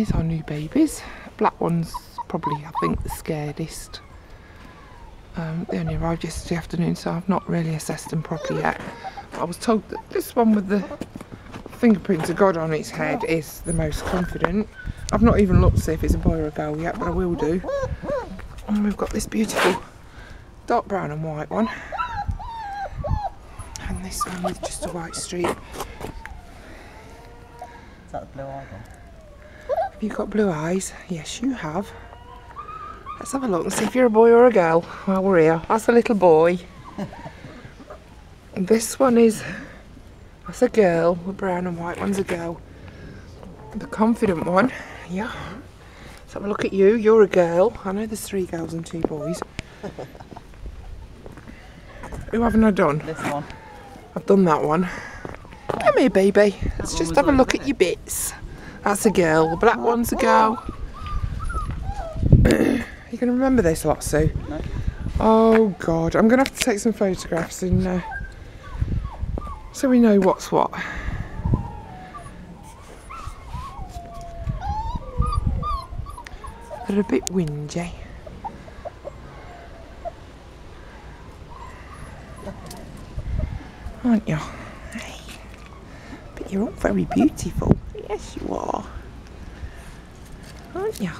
Here's our new babies. Black one's probably, I think, the scaredest. Um, they only arrived yesterday afternoon, so I've not really assessed them properly yet. I was told that this one with the fingerprints of God on its head is the most confident. I've not even looked to see if it's a boy or a girl yet, but I will do. And we've got this beautiful dark brown and white one. And this one with just a white streak. Is that the blue eye one? Have you got blue eyes? Yes, you have. Let's have a look and see if you're a boy or a girl while we're here. That's a little boy. This one is, that's a girl. The brown and white one's a girl. The confident one, yeah. Let's have a look at you. You're a girl. I know there's three girls and two boys. Who haven't I done? This one. I've done that one. Come here, baby. Let's just have a look at your bits. That's a girl. The black one's a girl. you can remember this lot, Sue. No. Oh God, I'm gonna have to take some photographs and uh, so we know what's what. They're a bit windy. Aren't you? Hey. But you're all very beautiful. Yes, you are. Aren't you?